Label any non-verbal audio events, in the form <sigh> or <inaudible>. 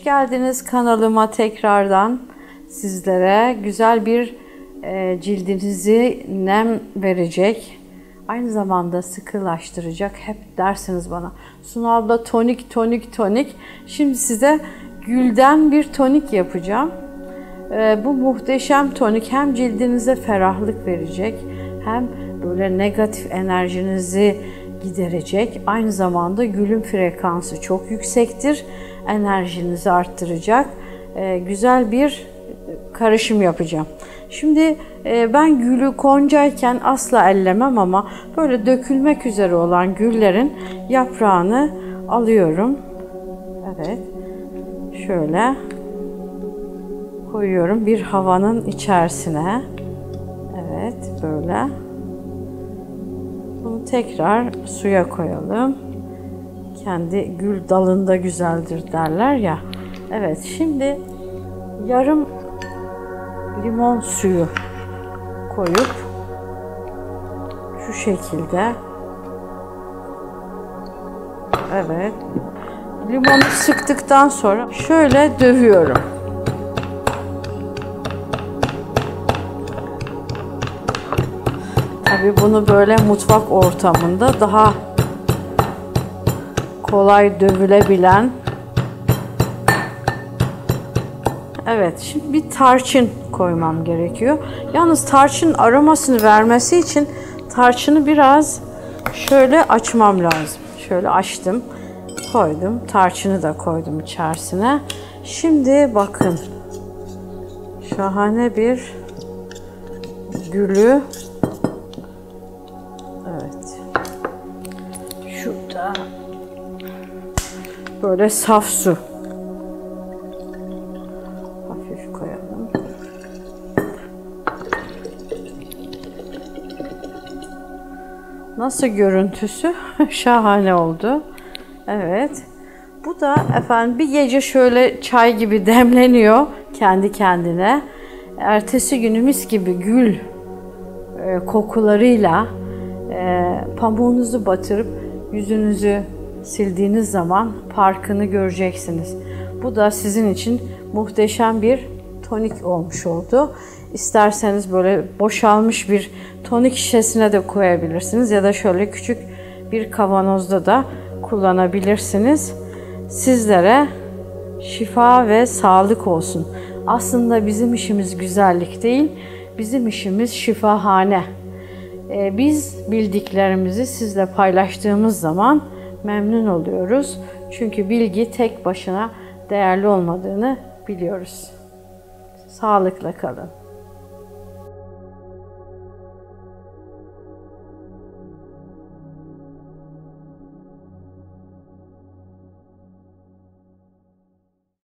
geldiniz kanalıma tekrardan. Sizlere güzel bir e, cildinizi nem verecek, aynı zamanda sıkılaştıracak. Hep dersiniz bana. Sunu abla tonik, tonik, tonik. Şimdi size gülden bir tonik yapacağım. E, bu muhteşem tonik hem cildinize ferahlık verecek, hem böyle negatif enerjinizi giderecek. Aynı zamanda gülün frekansı çok yüksektir. Enerjinizi arttıracak. Ee, güzel bir karışım yapacağım. Şimdi e, ben gülü koncayken asla ellemem ama böyle dökülmek üzere olan güllerin yaprağını alıyorum. Evet. Şöyle koyuyorum bir havanın içerisine. Evet, böyle. Tekrar suya koyalım. Kendi gül dalında güzeldir derler ya. Evet şimdi yarım limon suyu koyup şu şekilde Evet. Limonu sıktıktan sonra şöyle dövüyorum. Tabii bunu böyle mutfak ortamında daha kolay dövülebilen Evet, şimdi bir tarçın koymam gerekiyor. Yalnız tarçın aromasını vermesi için tarçını biraz şöyle açmam lazım. Şöyle açtım, koydum. Tarçını da koydum içerisine. Şimdi bakın. Şahane bir gülü böyle saf su. Hafif koyalım. Nasıl görüntüsü? <laughs> Şahane oldu. Evet. Bu da efendim bir gece şöyle çay gibi <laughs> demleniyor kendi kendine. Ertesi günü mis gibi gül e, kokularıyla e, pamuğunuzu batırıp yüzünüzü sildiğiniz zaman parkını göreceksiniz. Bu da sizin için muhteşem bir tonik olmuş oldu. İsterseniz böyle boşalmış bir tonik şişesine de koyabilirsiniz ya da şöyle küçük bir kavanozda da kullanabilirsiniz. Sizlere şifa ve sağlık olsun. Aslında bizim işimiz güzellik değil, bizim işimiz şifahane. Ee, biz bildiklerimizi sizle paylaştığımız zaman memnun oluyoruz. Çünkü bilgi tek başına değerli olmadığını biliyoruz. Sağlıkla kalın.